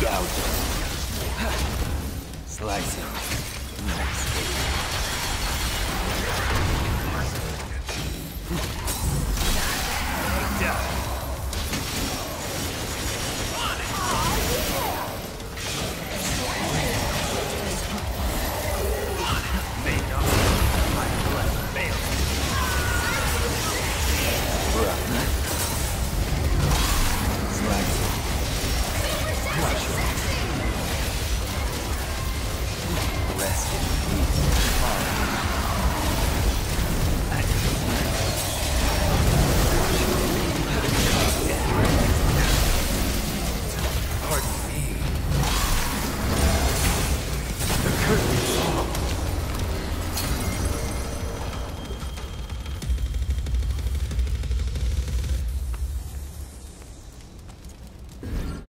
Gouge. Slice it. Nice. Down. Pardon me. They're